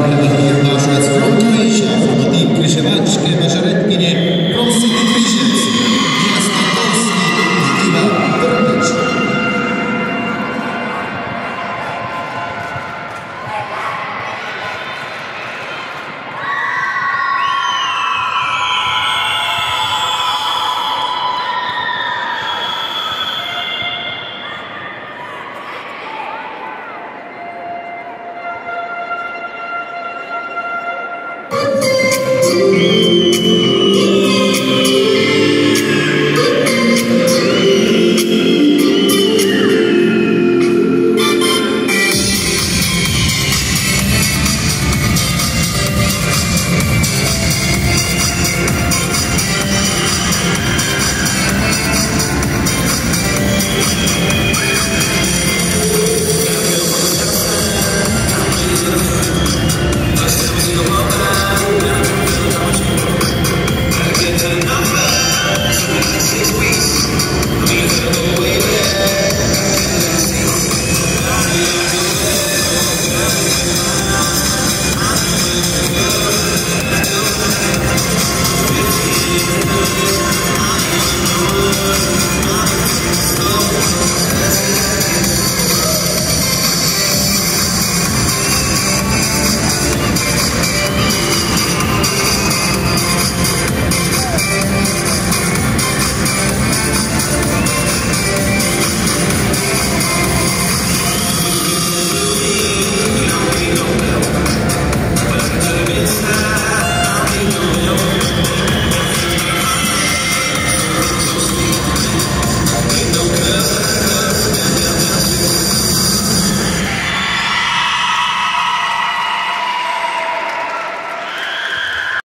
Masz zwrócili się w tej kryżowaczki, masz rękę, nie, prosimy. Música Oh,